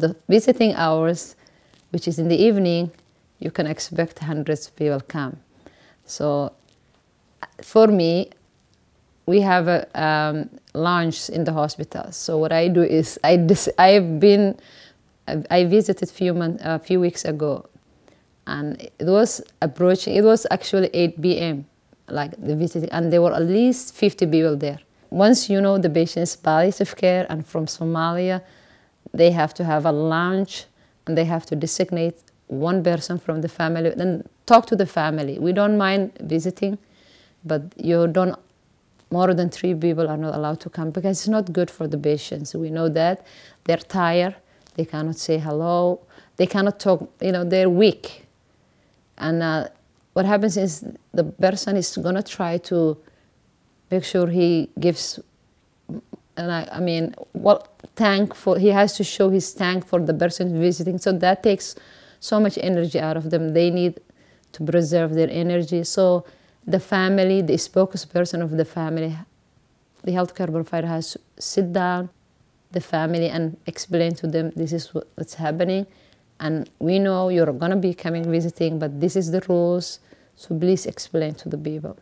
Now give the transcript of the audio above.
The visiting hours, which is in the evening, you can expect hundreds of people come. So for me, we have a um, lounge in the hospital. So what I do is I I've been I visited few month, a few weeks ago, and it was approaching. It was actually 8 p.m. like the visiting, and there were at least 50 people there. Once you know the patient's palliative care and from Somalia, they have to have a lunch and they have to designate one person from the family, then talk to the family. We don't mind visiting, but you don't, more than three people are not allowed to come because it's not good for the patients. We know that they're tired, they cannot say hello, they cannot talk, you know, they're weak. And uh, what happens is the person is gonna try to make sure he gives and I, I mean, what thankful he has to show his thank for the person visiting. So that takes so much energy out of them. They need to preserve their energy. So the family, the spokesperson of the family, the healthcare provider has to sit down the family and explain to them this is what's happening. And we know you're going to be coming visiting, but this is the rules. So please explain to the people.